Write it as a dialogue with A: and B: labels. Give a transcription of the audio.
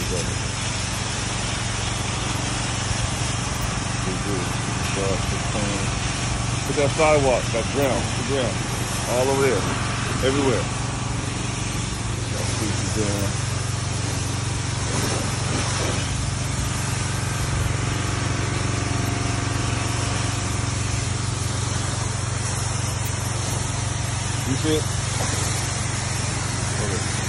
A: together. We do. Sharp, clean. Look at that sidewalk, that ground, the ground. All over there. Everywhere. Got pieces down. You see it? Okay.